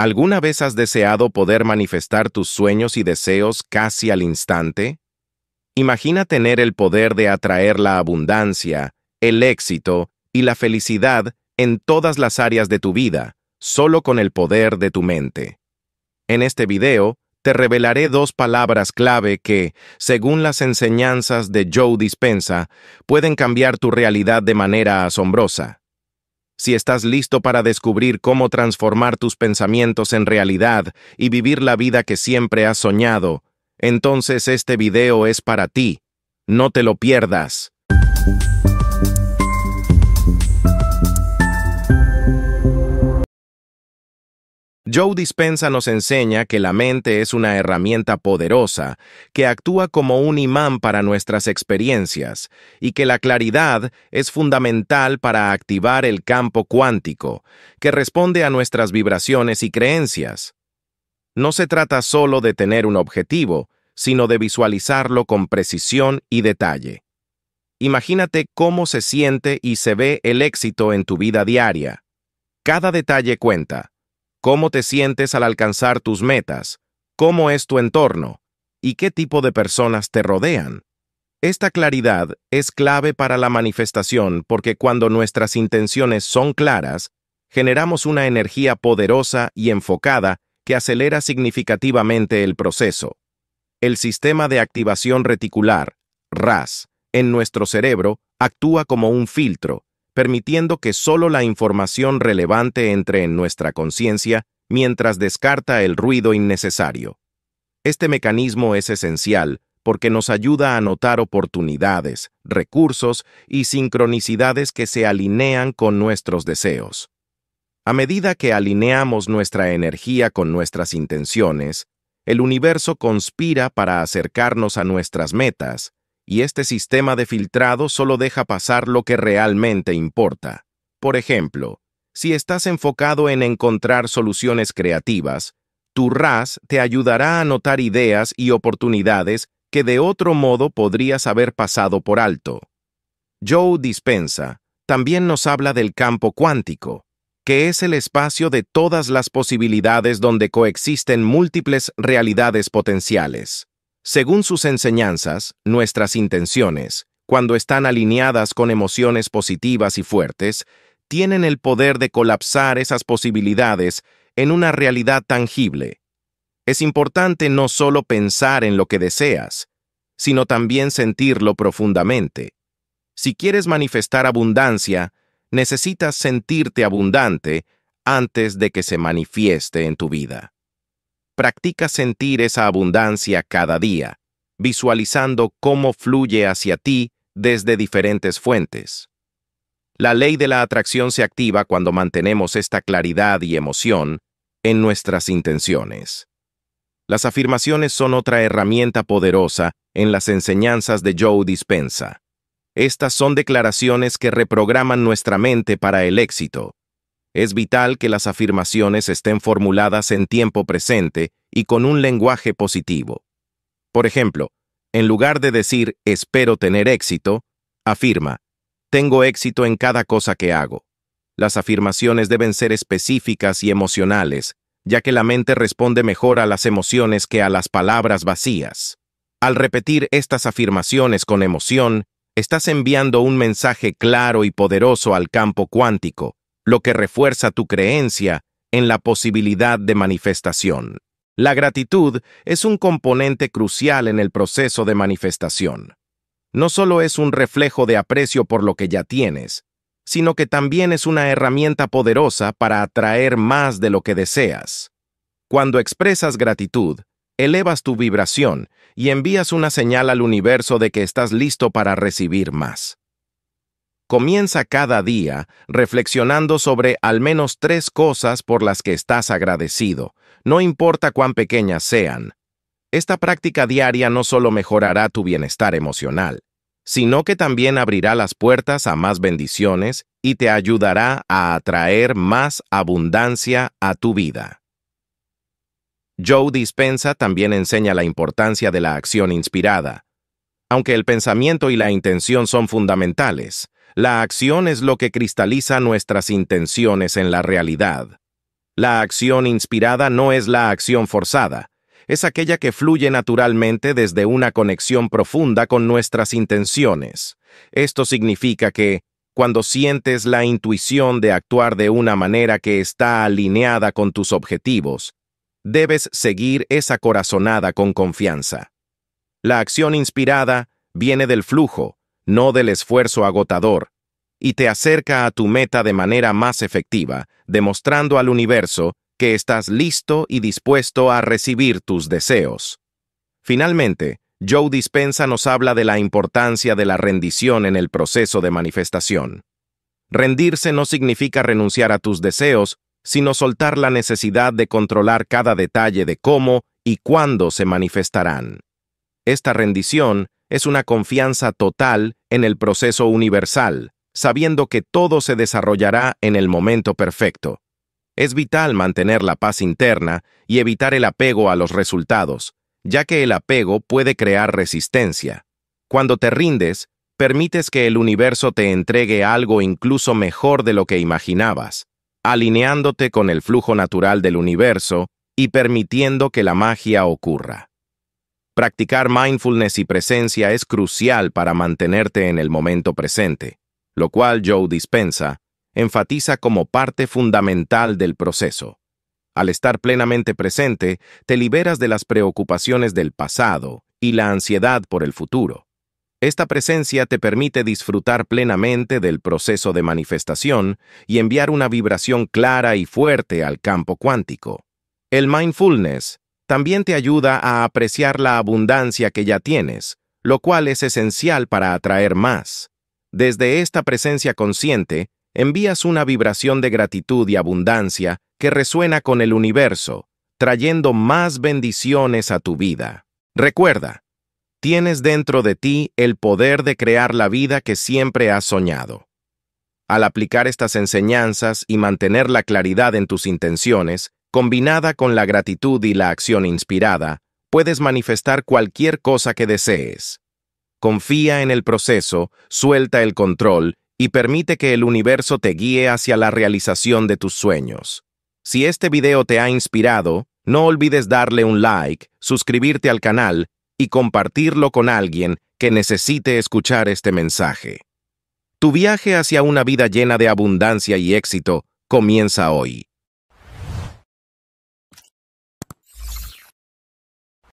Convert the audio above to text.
¿Alguna vez has deseado poder manifestar tus sueños y deseos casi al instante? Imagina tener el poder de atraer la abundancia, el éxito y la felicidad en todas las áreas de tu vida, solo con el poder de tu mente. En este video, te revelaré dos palabras clave que, según las enseñanzas de Joe Dispensa, pueden cambiar tu realidad de manera asombrosa. Si estás listo para descubrir cómo transformar tus pensamientos en realidad y vivir la vida que siempre has soñado, entonces este video es para ti. No te lo pierdas. Joe Dispensa nos enseña que la mente es una herramienta poderosa que actúa como un imán para nuestras experiencias y que la claridad es fundamental para activar el campo cuántico, que responde a nuestras vibraciones y creencias. No se trata solo de tener un objetivo, sino de visualizarlo con precisión y detalle. Imagínate cómo se siente y se ve el éxito en tu vida diaria. Cada detalle cuenta cómo te sientes al alcanzar tus metas, cómo es tu entorno y qué tipo de personas te rodean. Esta claridad es clave para la manifestación porque cuando nuestras intenciones son claras, generamos una energía poderosa y enfocada que acelera significativamente el proceso. El sistema de activación reticular, RAS, en nuestro cerebro actúa como un filtro, permitiendo que solo la información relevante entre en nuestra conciencia mientras descarta el ruido innecesario. Este mecanismo es esencial porque nos ayuda a notar oportunidades, recursos y sincronicidades que se alinean con nuestros deseos. A medida que alineamos nuestra energía con nuestras intenciones, el universo conspira para acercarnos a nuestras metas, y este sistema de filtrado solo deja pasar lo que realmente importa. Por ejemplo, si estás enfocado en encontrar soluciones creativas, tu RAS te ayudará a notar ideas y oportunidades que de otro modo podrías haber pasado por alto. Joe Dispensa también nos habla del campo cuántico, que es el espacio de todas las posibilidades donde coexisten múltiples realidades potenciales. Según sus enseñanzas, nuestras intenciones, cuando están alineadas con emociones positivas y fuertes, tienen el poder de colapsar esas posibilidades en una realidad tangible. Es importante no solo pensar en lo que deseas, sino también sentirlo profundamente. Si quieres manifestar abundancia, necesitas sentirte abundante antes de que se manifieste en tu vida. Practica sentir esa abundancia cada día, visualizando cómo fluye hacia ti desde diferentes fuentes. La ley de la atracción se activa cuando mantenemos esta claridad y emoción en nuestras intenciones. Las afirmaciones son otra herramienta poderosa en las enseñanzas de Joe Dispensa. Estas son declaraciones que reprograman nuestra mente para el éxito, es vital que las afirmaciones estén formuladas en tiempo presente y con un lenguaje positivo. Por ejemplo, en lugar de decir espero tener éxito, afirma, tengo éxito en cada cosa que hago. Las afirmaciones deben ser específicas y emocionales, ya que la mente responde mejor a las emociones que a las palabras vacías. Al repetir estas afirmaciones con emoción, estás enviando un mensaje claro y poderoso al campo cuántico, lo que refuerza tu creencia en la posibilidad de manifestación. La gratitud es un componente crucial en el proceso de manifestación. No solo es un reflejo de aprecio por lo que ya tienes, sino que también es una herramienta poderosa para atraer más de lo que deseas. Cuando expresas gratitud, elevas tu vibración y envías una señal al universo de que estás listo para recibir más. Comienza cada día reflexionando sobre al menos tres cosas por las que estás agradecido, no importa cuán pequeñas sean. Esta práctica diaria no solo mejorará tu bienestar emocional, sino que también abrirá las puertas a más bendiciones y te ayudará a atraer más abundancia a tu vida. Joe Dispensa también enseña la importancia de la acción inspirada. Aunque el pensamiento y la intención son fundamentales, la acción es lo que cristaliza nuestras intenciones en la realidad. La acción inspirada no es la acción forzada, es aquella que fluye naturalmente desde una conexión profunda con nuestras intenciones. Esto significa que, cuando sientes la intuición de actuar de una manera que está alineada con tus objetivos, debes seguir esa corazonada con confianza. La acción inspirada viene del flujo, no del esfuerzo agotador, y te acerca a tu meta de manera más efectiva, demostrando al universo que estás listo y dispuesto a recibir tus deseos. Finalmente, Joe Dispensa nos habla de la importancia de la rendición en el proceso de manifestación. Rendirse no significa renunciar a tus deseos, sino soltar la necesidad de controlar cada detalle de cómo y cuándo se manifestarán. Esta rendición es una confianza total en el proceso universal, sabiendo que todo se desarrollará en el momento perfecto. Es vital mantener la paz interna y evitar el apego a los resultados, ya que el apego puede crear resistencia. Cuando te rindes, permites que el universo te entregue algo incluso mejor de lo que imaginabas, alineándote con el flujo natural del universo y permitiendo que la magia ocurra. Practicar mindfulness y presencia es crucial para mantenerte en el momento presente, lo cual Joe Dispensa enfatiza como parte fundamental del proceso. Al estar plenamente presente, te liberas de las preocupaciones del pasado y la ansiedad por el futuro. Esta presencia te permite disfrutar plenamente del proceso de manifestación y enviar una vibración clara y fuerte al campo cuántico. El mindfulness también te ayuda a apreciar la abundancia que ya tienes, lo cual es esencial para atraer más. Desde esta presencia consciente, envías una vibración de gratitud y abundancia que resuena con el universo, trayendo más bendiciones a tu vida. Recuerda, tienes dentro de ti el poder de crear la vida que siempre has soñado. Al aplicar estas enseñanzas y mantener la claridad en tus intenciones, combinada con la gratitud y la acción inspirada, puedes manifestar cualquier cosa que desees. Confía en el proceso, suelta el control y permite que el universo te guíe hacia la realización de tus sueños. Si este video te ha inspirado, no olvides darle un like, suscribirte al canal y compartirlo con alguien que necesite escuchar este mensaje. Tu viaje hacia una vida llena de abundancia y éxito comienza hoy.